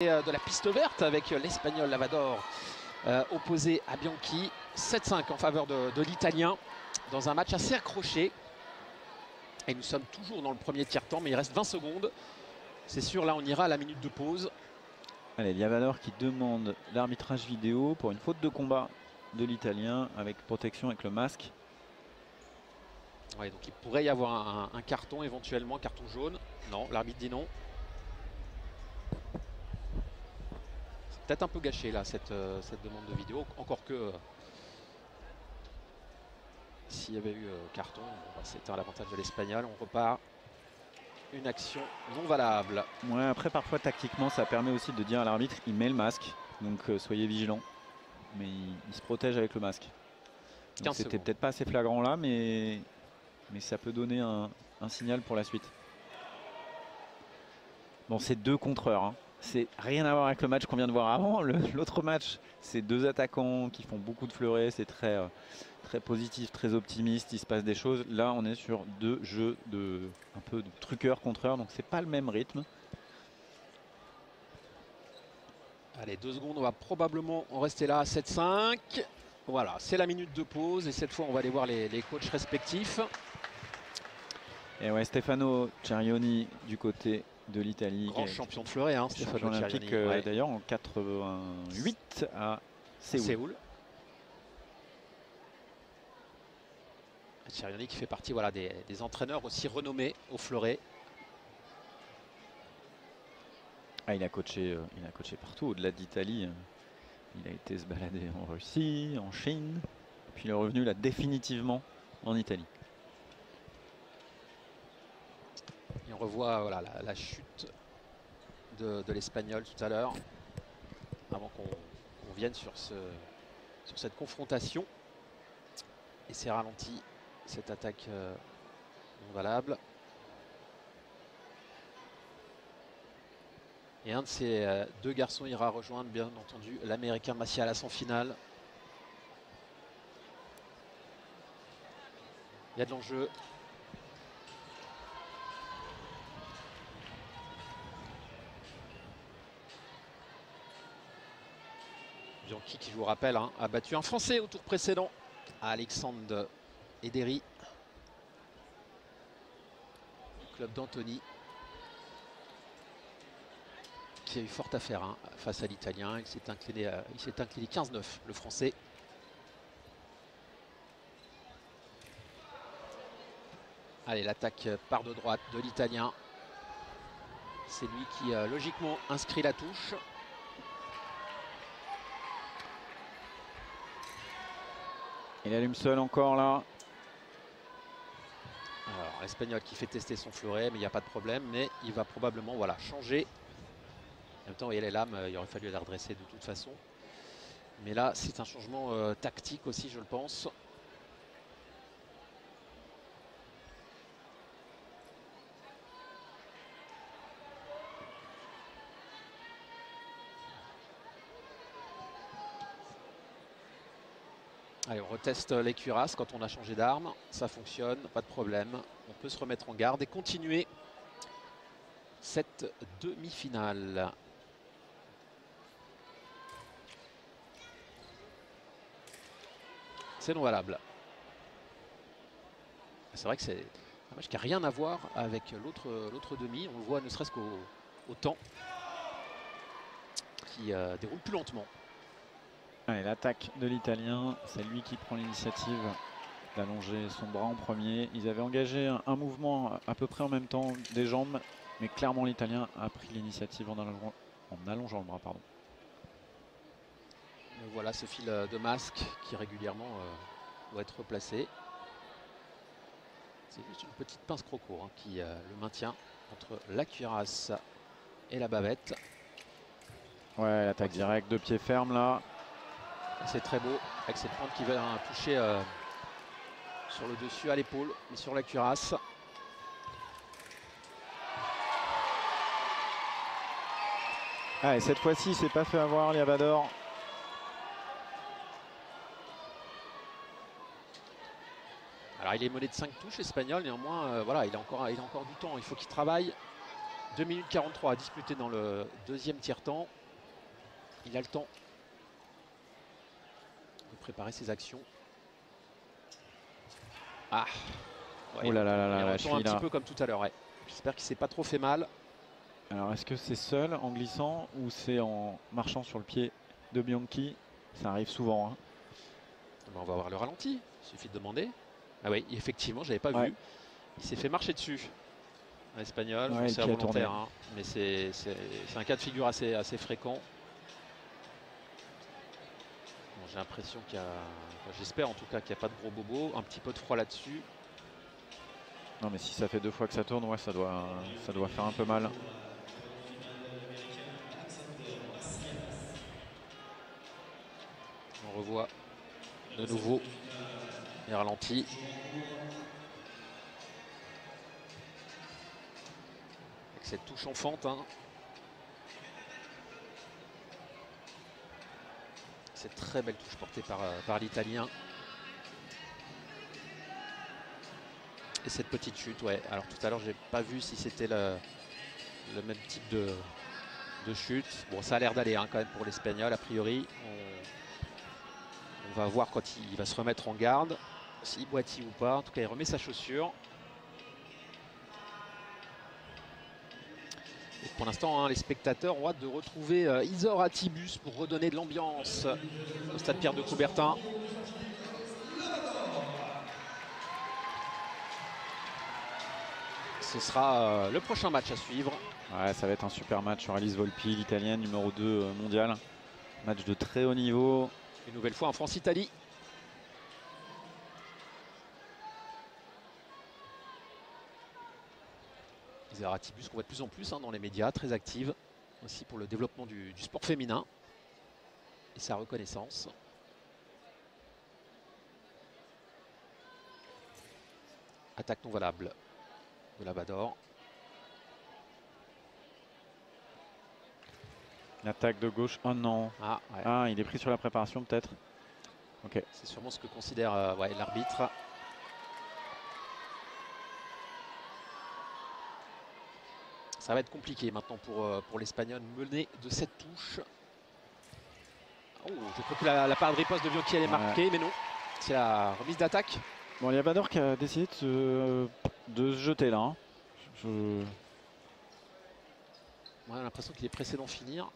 Euh, de la piste verte avec l'Espagnol Lavador euh, opposé à Bianchi. 7-5 en faveur de, de l'Italien dans un match assez accroché. Et nous sommes toujours dans le premier tiers-temps, mais il reste 20 secondes. C'est sûr, là, on ira à la minute de pause. Allez, Lavador qui demande l'arbitrage vidéo pour une faute de combat de l'Italien avec protection avec le masque. Ouais, donc il pourrait y avoir un, un carton, éventuellement carton jaune. Non, l'arbitre dit non. Peut-être un peu gâché là cette, euh, cette, demande de vidéo. Encore que euh, s'il y avait eu euh, carton, bah, c'était à l'avantage de l'Espagnol. On repart. Une action non valable. Ouais, après parfois tactiquement ça permet aussi de dire à l'arbitre il met le masque. Donc soyez vigilants. Mais il, se protège avec le masque. C'était peut-être pas assez flagrant là, mais, mais ça peut donner un, un signal pour la suite. Bon, c'est deux contreurs. Hein c'est rien à voir avec le match qu'on vient de voir avant. L'autre match, c'est deux attaquants qui font beaucoup de fleurets, c'est très, euh, très positif, très optimiste, il se passe des choses. Là, on est sur deux jeux de un peu de truqueur contreur, donc c'est pas le même rythme. Allez, deux secondes, on va probablement en rester là à 7-5. Voilà, c'est la minute de pause et cette fois, on va aller voir les, les coachs respectifs. Et ouais, Stefano Cerioni du côté de l'Italie. Grand champion de fleuret, hein, Stéphane olympique euh, d'ailleurs en 88 à Séoul. Séoul. qui fait partie voilà, des, entraîneurs aussi renommés au fleuret. Ah, il, a coaché, euh, il a coaché partout, au-delà d'Italie. Euh, il a été se balader en Russie, en Chine, puis il est revenu là définitivement en Italie. Et on revoit la, chute de, l'Espagnol tout à l'heure, avant qu'on vienne sur cette confrontation. Et c'est ralenti, cette attaque euh, non valable. Et un de ces euh, deux garçons ira rejoindre, bien entendu, l'Américain Macialas en finale. Il y a de l'enjeu. Qui, je vous rappelle, hein, a battu un Français au tour précédent, Alexandre Ederi. club d'Antony. Qui a eu forte affaire hein, face à l'Italien. Il s'est incliné, incliné 15-9, le Français. Allez, l'attaque part de droite de l'Italien. C'est lui qui, a logiquement, inscrit la touche. Il allume seul encore là. Alors l'Espagnol qui fait tester son fleuret, mais il n'y a pas de problème. Mais il va probablement voilà, changer. En même temps, vous voyez les lames, euh, il aurait fallu les redresser de toute façon. Mais là, c'est un changement euh, tactique aussi, je le pense. Allez, on reteste les cuirasses quand on a changé d'arme. Ça fonctionne, pas de problème. On peut se remettre en garde et continuer cette demi-finale. C'est non valable. C'est vrai que c'est un match qui n'a rien à voir avec l'autre demi. On le voit ne serait-ce qu'au temps qui euh, déroule plus lentement. L'attaque de l'Italien, c'est lui qui prend l'initiative d'allonger son bras en premier. Ils avaient engagé un, mouvement à peu près en même temps des jambes, mais clairement l'Italien a pris l'initiative en allongeant, en allongeant le bras. Pardon. voilà ce fil de masque qui régulièrement euh, doit être replacé. C'est juste une petite pince croco hein, qui euh, le maintient entre la cuirasse et la bavette. Ouais, l'attaque directe de pied ferme là. C'est très beau avec cette pointe qui va toucher euh, sur le dessus à l'épaule et sur la cuirasse. Ah, et cette fois-ci, c'est pas fait avoir Liavador. Alors il est mené de 5 touches espagnol, néanmoins, euh, voilà, il a, encore, il a encore du temps. Il faut qu'il travaille 2 minutes 43 à disputer dans le deuxième tiers-temps. Il a le temps de préparer ses actions. Ah ouais, Oh là là là il là, un petit là. peu comme tout à l'heure. ouais. J'espère qu'il s'est pas trop fait mal. Alors est-ce que c'est seul en glissant ou c'est en marchant sur le pied de Bianchi Ça arrive souvent. hein. On va voir le ralenti. Il suffit de demander. Ah oui, effectivement, j'avais pas Ouais. vu. Il s'est fait marcher dessus. Un espagnol, Ouais, c'est le pied a tourné. involontaire, hein, mais c'est c'est- c'est un cas de figure assez, assez fréquent. Bon, J'ai l'impression qu'il y a, enfin, j'espère en tout cas qu'il n'y a pas de gros bobos, un petit peu de froid là-dessus. Non mais si ça fait deux fois que ça tourne, ouais, ça doit, ça doit faire un peu mal. On revoit de nouveau les ralentis. Avec cette touche enfante. hein. Cette très belle touche portée par, euh, par l'Italien. Et cette petite chute, ouais. Alors tout à l'heure, j'ai pas vu si c'était le, même type de, chute. Bon, ça a l'air d'aller hein, quand même pour l'Espagnol, a priori. On, on va voir quand il, va se remettre en garde, s'il boitille ou pas. En tout cas, il remet sa chaussure. Pour l'instant, hein, les spectateurs ont hâte de retrouver euh, Isor Atibus pour redonner de l'ambiance au stade Pierre de Coubertin. Ce sera euh, le prochain match à suivre. Ouais, ça va être un super match sur Alice Volpi, l'italienne numéro 2 euh, mondial. Match de très haut niveau. Une nouvelle fois en France-Italie. Zaratibus qu'on voit de plus en plus hein, dans les médias, très active aussi pour le développement du, du sport féminin et sa reconnaissance. Attaque non valable de Lavador. L'attaque de gauche. Oh non. Ah, ouais. Ah, il est pris sur la préparation peut-être. C'est sûrement ce que considère euh, ouais, l'arbitre. Ça va être compliqué maintenant pour, euh, pour l'Espagnol mené de cette touche. Oh, je crois que la, la part de riposte de Bianchi elle est Ouais. marquée, mais non. C'est la remise d'attaque. Bon, il y a Vador qui a décidé de se, de se jeter là. hein. Je- On a l'impression qu'il est pressé d'en finir.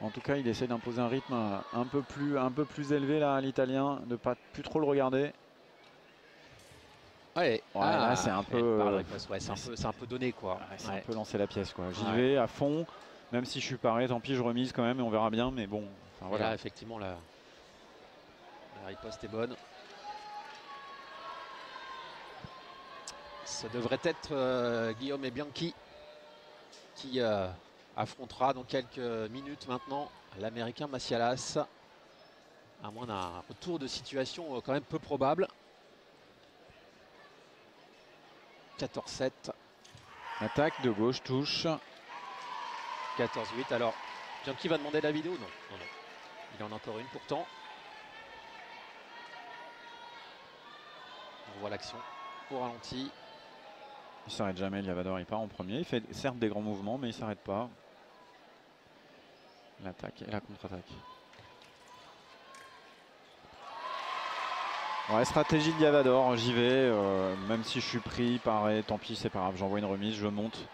En tout cas, il essaie d'imposer un rythme un peu plus, un peu plus élevé là à l'italien, de pas plus trop le regarder. Ouais, Ouais, là, c'est un elle peu, part de euh. Ouais, c'est un, peu- c'est un peu donné quoi. Ouais, c'est Ouais. un peu lancer la pièce quoi. J'y Ouais. vais à fond, même si je suis paré, tant pis, je remise quand même et on verra bien. Mais bon, enfin, voilà. Là, effectivement, la, la riposte est bonne. Ça devrait être euh, Guillaume et Bianchi qui euh, affrontera dans quelques minutes maintenant l'Américain Macialas. À moins d'un retour de situation quand même peu probable. 14-7, Attaque de gauche, touche. 14-8. Alors, Bianchi va demander la vidéo? Non, non, non. Il en a encore une pourtant. On voit l'action au ralenti. Il s'arrête jamais, il Vador, il part en premier. Il fait certes des grands mouvements, mais il s'arrête pas. L'attaque et la contre-attaque. Ouais, stratégie de Yavador, j'y vais. euh, même si je suis pris, pareil, tant pis, c'est pas grave. J'envoie une remise, je monte.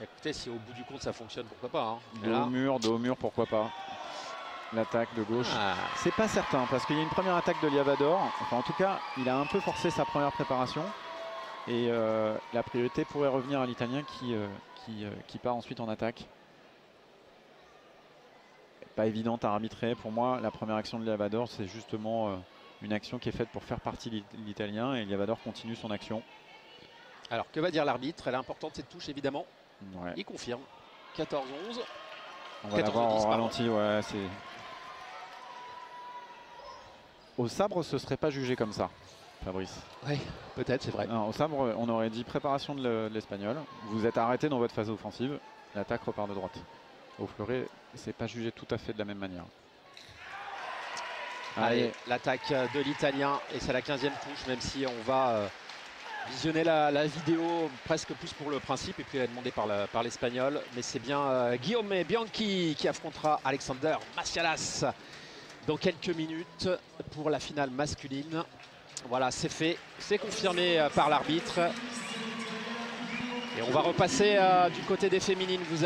Écoutez, si au bout du compte ça fonctionne, pourquoi pas. hein. Dos là- au mur, dos au mur, pourquoi pas. L'attaque de gauche. Ah, C'est pas certain parce qu'il y a une première attaque de Liavador. Enfin, en tout cas, il a un peu forcé sa première préparation. Et euh, la priorité pourrait revenir à l'Italien qui, euh, qui, euh, qui part ensuite en attaque. Pas évidente à arbitrer. Pour moi, la première action de Liavador, c'est justement euh, une action qui est faite pour faire partie l'I- l'Italien. Et Liavador continue son action. Alors, que va dire l'arbitre? Elle est importante cette touche, évidemment. Ouais. Il confirme. 14-11. On va 14 la voir au 10, en pardon. ralenti. Ouais, c'est. Au sabre, ce serait pas jugé comme ça, Fabrice. Oui, peut-être, c'est vrai. Non, au sabre, on aurait dit préparation de l'espagnol. Vous êtes arrêté dans votre phase offensive. L'attaque repart de droite. Au fleuret, c'est pas jugé tout à fait de la même manière. Allez, l'attaque de l'Italien. Et c'est la 15e touche, même si on va euh, visionner la, la vidéo presque plus pour le principe et puis elle est demandée par l'Espagnol. Mais c'est bien euh, Guillaume Bianchi qui affrontera Alexander Macialas dans quelques minutes pour la finale masculine. Voilà, c'est fait, c'est confirmé euh, par l'arbitre. Et on va repasser euh, du côté des féminines. Vous